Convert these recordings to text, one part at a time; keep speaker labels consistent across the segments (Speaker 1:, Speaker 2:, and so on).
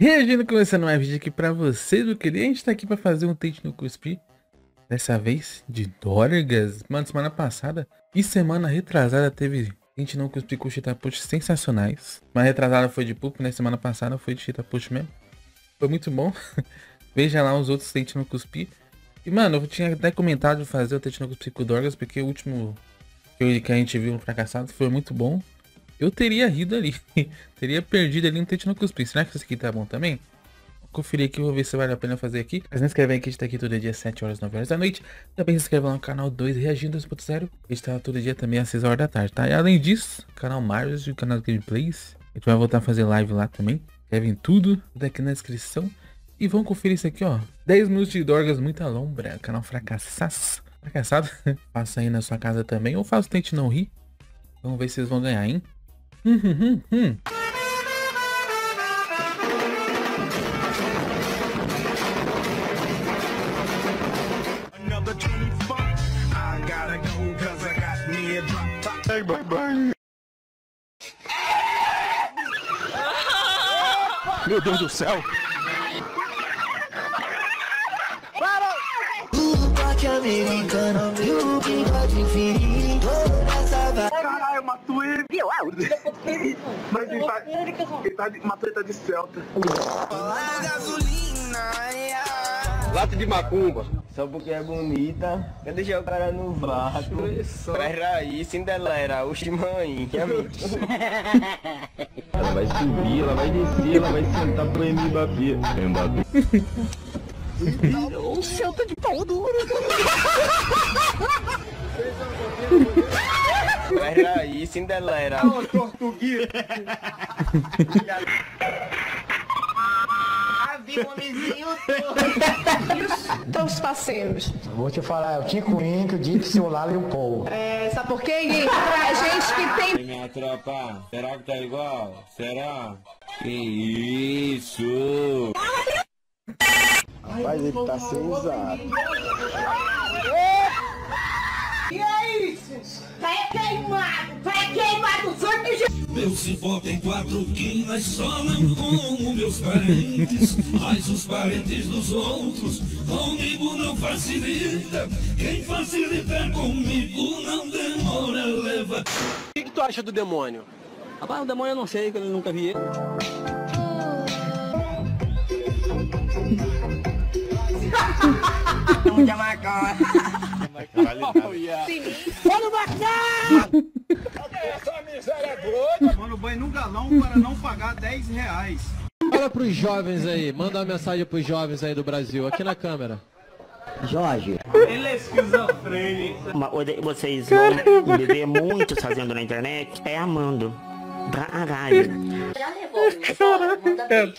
Speaker 1: Reagindo, começando mais vídeo aqui pra você do que a gente tá aqui pra fazer um tente no cuspi. Dessa vez de Dorgas. Mano, semana passada e semana retrasada teve tente no cuspi com cheetah push sensacionais. Mas retrasada foi de pup, né? Semana passada foi de cheetah push mesmo. Foi muito bom. Veja lá os outros tente no cuspi. E mano, eu tinha até comentado de fazer o tente no cuspi com Dorgas, porque o último que a gente viu fracassado foi muito bom. Eu teria rido ali. teria perdido ali no Tente no Cuspir. Será que isso aqui tá bom também? Conferir aqui, vou ver se vale a pena fazer aqui. Mas não inscreve aí que a gente tá aqui todo dia 7 horas, 9 horas da noite. Também se inscreve lá no canal 2 Reagindo 2.0. A gente tá todo dia também às 6 horas da tarde, tá? E além disso, canal Marius e o canal Gameplays. A gente vai voltar a fazer live lá também. Kevin tudo, tudo aqui na descrição. E vamos conferir isso aqui, ó. 10 minutos de Dorgas, muita lombra. Canal Fracassaço. Fracassado. Faça aí na sua casa também. Ou faça o Tente Não Rir. Vamos ver se vocês vão ganhar, hein? Hum, hum, hum. Meu Deus do céu! Para!
Speaker 2: Caralho, ele. Mas ele tá, ele tá de, matou ele tá de Celta.
Speaker 3: Lata de macumba.
Speaker 4: Só porque é bonita, quer deixar o cara no vácuo. Traz raiz, Cinderela, o mãe, que amigo.
Speaker 3: Ela vai subir, ela vai descer, ela vai sentar pro Mbappé. Mbappé.
Speaker 2: O Celta de pau duro.
Speaker 4: Traz raiz, Cinderela.
Speaker 2: Ô, português.
Speaker 5: Estamos passeios.
Speaker 6: Vou te falar, é o Tico Inco, o Dixie, o Lalo e o Paul.
Speaker 5: É, sabe por quê, Gui? Pra gente que tem...
Speaker 7: Minha tropa, será que tá igual? Será? Que isso?
Speaker 6: Rapaz, ele tá sem usado.
Speaker 5: E é Vai queimado, vai queimado, só que já...
Speaker 8: Meu cipó tem quatro quinas, só não como meus parentes, mas os parentes dos outros comigo não facilita. Quem facilita comigo não demora, leva.
Speaker 3: O que, que tu acha do demônio?
Speaker 9: Rapaz, o demônio eu não sei, que eu nunca vi ele.
Speaker 5: Muita maconha. Olha o bacana!
Speaker 2: Mano, banho num galão para não pagar 10 reais.
Speaker 10: Fala pros jovens aí, manda uma mensagem pros jovens aí do Brasil, aqui na câmera.
Speaker 4: Jorge,
Speaker 2: Ele é esquizofrênico.
Speaker 4: uma- vocês vão me ver muito fazendo na internet, é amando. Caralho.
Speaker 1: Cara,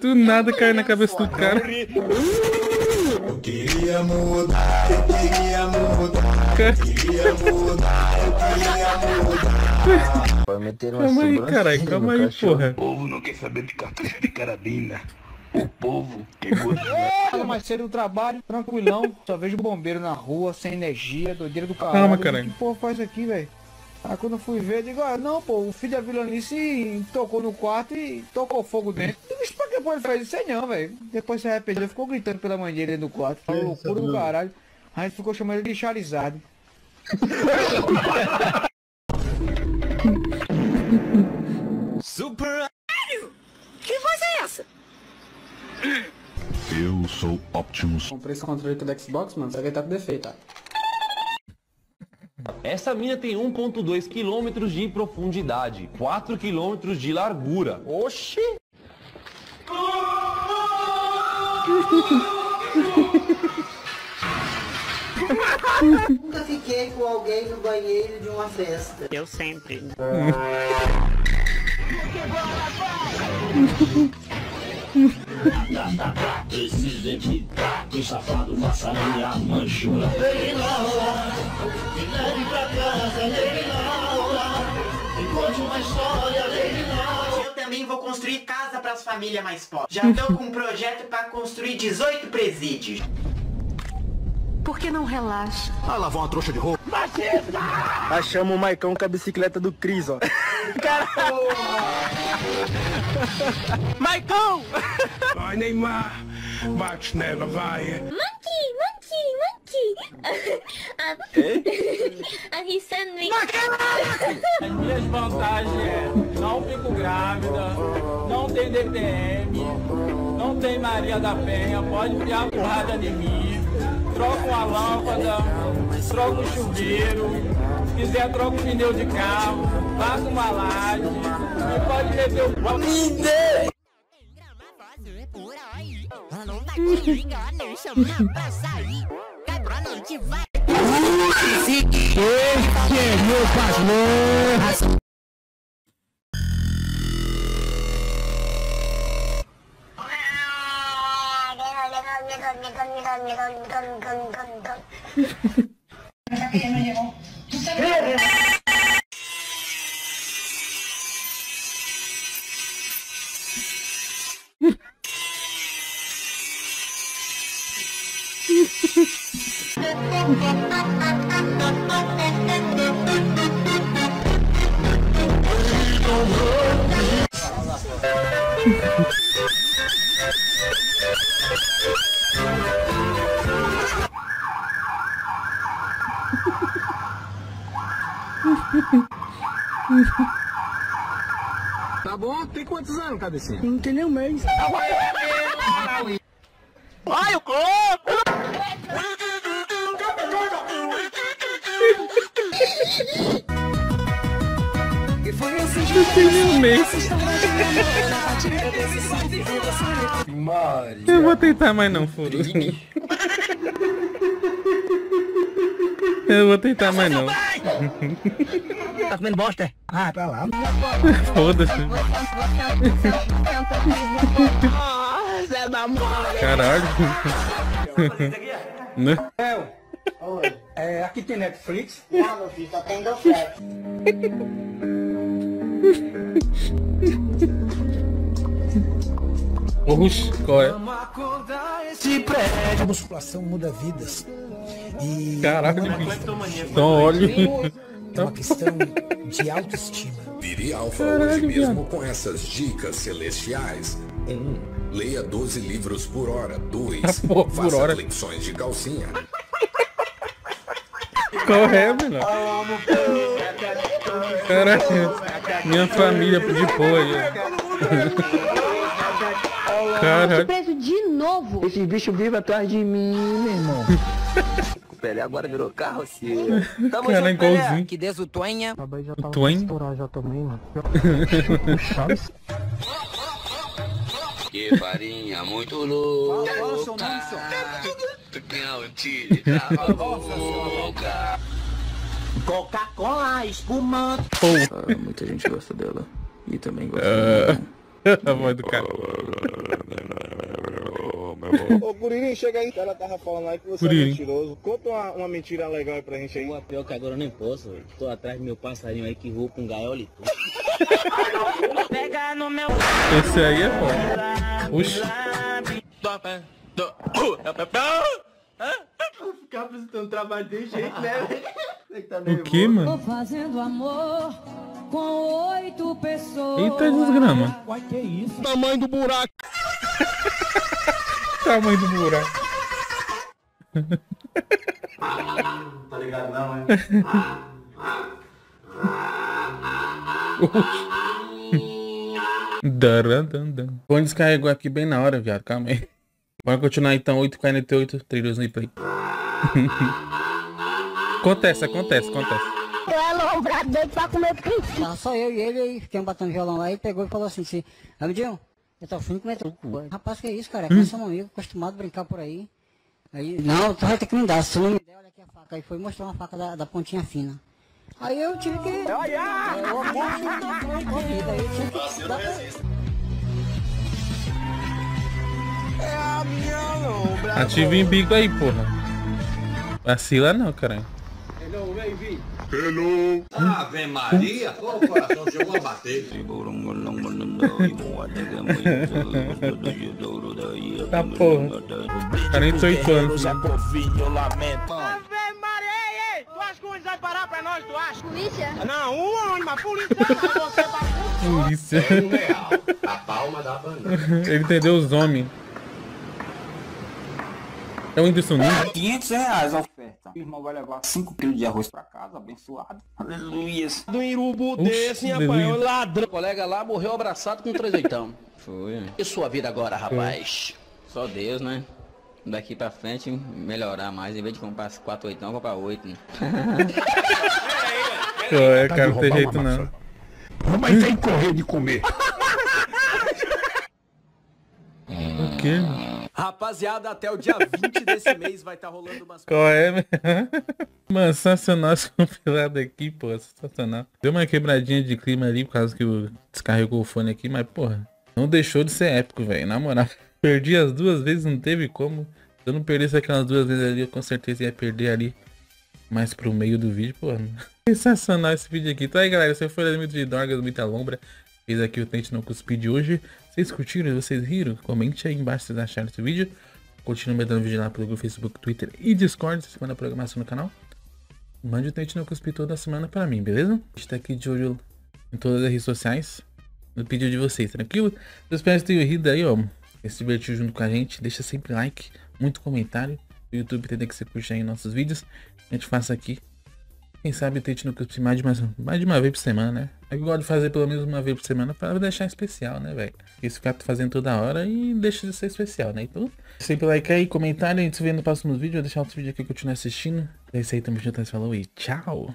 Speaker 1: do nada caiu na cabeça do cara.
Speaker 8: Eu queria mudar, eu queria mudar, eu queria mudar, eu queria mudar.
Speaker 4: Vai meter uma
Speaker 1: Calma aí, caralho,
Speaker 4: no
Speaker 1: calma aí,
Speaker 4: cachorro.
Speaker 1: porra.
Speaker 8: O povo não quer saber de cartucho de carabina. O povo quer gostar.
Speaker 6: Chega mais cedo no trabalho, tranquilão. Só vejo bombeiro na rua, sem energia, doideira do caralho.
Speaker 1: Calma, caralho.
Speaker 6: Que porra faz aqui, velho? Aí quando eu fui ver, eu digo, ah, não, pô, o filho da vilanice tocou no quarto e tocou fogo dentro. Pô, ele fez isso aí não, velho? Depois se arrependeu, ficou gritando pela mãe dele dentro do quarto. Falou loucura do caralho. Aí ele ficou chamando ele de Charizard.
Speaker 5: Que voz é essa?
Speaker 8: Eu sou Optimus.
Speaker 6: Comprei esse controle aqui do Xbox, mano, só que ele tá com defeito, tá?
Speaker 9: Essa mina tem 1.2 km de profundidade, 4 km de largura. Oxi!
Speaker 5: Nunca fiquei com alguém no banheiro de uma festa.
Speaker 4: Eu sempre.
Speaker 5: Eu também vou construir casa para as famílias mais pobres. Já tô com um projeto para construir 18 presídios.
Speaker 11: Por que não relaxa?
Speaker 2: Ah, lavar uma trouxa de roupa.
Speaker 4: Achamos o Maicão com a bicicleta do Cris, ó.
Speaker 2: Maicon! Vai, Neymar. Bate nela, vai.
Speaker 12: Monkey, monkey, And he sent me.
Speaker 13: As minhas vantagens é não fico grávida, não tem DPM, não tem Maria da Penha, pode enfiar porrada em mim, troca uma lâmpada, troca um chuveiro, se quiser troca um pneu de carro, passa uma laje, e pode meter o... Me dê!
Speaker 2: Este é meu pastor.
Speaker 14: Tá bom? Tem quantos anos, cabecinha?
Speaker 2: Não tem nem um mês.
Speaker 14: Ai, o coco!
Speaker 1: Não um mês. Eu vou tentar mais não, foda Eu vou tentar mais não.
Speaker 2: Tá comendo bosta? Ah, pra lá.
Speaker 1: Foda-se. Caralho. Né?
Speaker 2: É, aqui tem Netflix.
Speaker 12: Não, meu filho, só tem do flex.
Speaker 1: Oxi, qual é?
Speaker 2: Esse prédio. A musculação muda vidas. E não é
Speaker 1: bicho. Então olha.
Speaker 2: É uma questão de autoestima.
Speaker 15: Vire alfa hoje mesmo
Speaker 2: viado.
Speaker 15: com essas dicas celestiais. 1. Um, leia 12 livros por hora. 2.
Speaker 1: Ah, pô,
Speaker 15: faça
Speaker 1: hora.
Speaker 15: flexões de calcinha.
Speaker 1: Qual é, menor? Minha família de polha. Caralho.
Speaker 16: preso de novo.
Speaker 2: Esses bichos vivem atrás de mim, meu irmão.
Speaker 4: O Pelé agora virou carroceiro. Tamo
Speaker 1: Cara,
Speaker 4: junto, Pelé. Que des o Tonha.
Speaker 1: O Twain?
Speaker 2: já mano.
Speaker 7: Que farinha muito louca.
Speaker 2: Fala seu nome,
Speaker 7: Tu tem a antilha, cala a boca.
Speaker 2: Coca-Cola, espumante.
Speaker 1: Pô.
Speaker 4: muita gente gosta dela. E também gosta
Speaker 1: Ah, A voz do cara.
Speaker 17: Ô, Curirim, chega aí. Ela tava falando aí que você
Speaker 1: Curirim.
Speaker 17: é mentiroso. Conta uma, uma mentira legal aí pra gente aí.
Speaker 18: Uma pior que agora eu nem posso. velho. Tô atrás do meu passarinho aí que voa com gaiola e tudo.
Speaker 2: Pega no meu...
Speaker 1: Esse aí é foda. Oxi.
Speaker 4: Ficar apresentando trabalho de jeito, né, velho?
Speaker 1: O que, mano?
Speaker 19: Tô fazendo amor com oito pessoas.
Speaker 1: Eita desgrama.
Speaker 2: Uai, que isso?
Speaker 1: Tamanho do buraco. Tamanho do buraco.
Speaker 2: Tá ligado não, hein?
Speaker 1: Darandandan. Bom, descarregou aqui bem na hora, viado. Calma aí. Bora continuar então, 8h48, trilhos no play. Acontece, acontece, acontece.
Speaker 16: Eu é lombrado doido pra comer só eu e ele aí, fiquemos batendo violão lá e pegou e falou assim, assim, Amidinho, eu tô afim de comer truco. Rapaz, que é isso, cara? É
Speaker 1: Hum.
Speaker 16: hum. um amigo, acostumado a brincar por aí. Aí, não, tu vai ter que me dar, se não me der, olha aqui a faca. Aí foi mostrar uma faca da, da pontinha fina. Aí eu tive que... Eu corrida, aí eu tive que... dar-
Speaker 2: É a minha lombra.
Speaker 1: Ativa em bico aí, porra. Vacila não, caralho.
Speaker 7: Hello. Ave Maria. Pô, o coração chegou a bater.
Speaker 1: Tá porra. 48 anos.
Speaker 2: eu lamento. Ave Maria, ei, ei, tu acha que o ônibus vai parar pra
Speaker 14: nós, tu acha?
Speaker 12: Polícia?
Speaker 14: Não, um ônibus, polícia. Você bagunça.
Speaker 1: Polícia.
Speaker 15: É um real. A palma da banana.
Speaker 1: Ele entendeu os homens. É o Whindersson Nunes.
Speaker 20: 500 reais a oferta. O irmão vai levar 5 quilos de arroz pra casa, abençoado. Aleluia.
Speaker 14: Do irubu
Speaker 1: Oxe,
Speaker 14: desse, rapaz? Ladrão.
Speaker 21: O colega lá morreu abraçado com um trezeitão.
Speaker 9: Foi.
Speaker 21: E sua vida agora, rapaz?
Speaker 9: Só Deus, né? Daqui pra frente melhorar mais. Em vez de comprar 4 oitão, comprar 8, né?
Speaker 1: Pô, é, cara, não tem jeito não.
Speaker 8: Mas tem que correr de comer.
Speaker 1: O quê?
Speaker 22: Rapaziada, até o dia 20 desse mês vai estar rolando umas
Speaker 1: Qual é? Mano, sensacional esse compilado aqui, pô. Sensacional. Deu uma quebradinha de clima ali por causa que eu descarregou o fone aqui, mas, porra, não deixou de ser épico, velho. Na moral, perdi as duas vezes, não teve como. Se eu não perdesse aquelas duas vezes ali, eu com certeza ia perder ali mais pro meio do vídeo, porra. Sensacional esse vídeo aqui. Então aí, galera, esse foi o limite de Dorgas, muita lombra. Fiz aqui o Tente Não Cuspir de hoje. Vocês curtiram? Vocês riram? Comente aí embaixo se vocês acharam desse vídeo. Continue dando vídeo lá pelo Facebook, Twitter e Discord. Se manda programação no canal. Mande o Tente Não Cuspir toda semana pra mim, beleza? A gente tá aqui de olho em todas as redes sociais. No pedido de vocês, tranquilo? Eu espero que tenham rido aí, ó. Se divertiu junto com a gente. Deixa sempre like, muito comentário. O YouTube entender que você curte aí nossos vídeos. A gente faça aqui. Quem sabe tente no cuspir mais de, uma, mais de uma vez por semana, né? Eu gosto de fazer pelo menos uma vez por semana pra deixar especial, né, velho? Isso ficar fazendo toda hora e deixa de ser especial, né? Então, sempre like aí, comentário, a gente se vê no próximo vídeo. Vou deixar outro vídeo aqui que eu continuo assistindo. É isso aí, tamo junto, falou e tchau!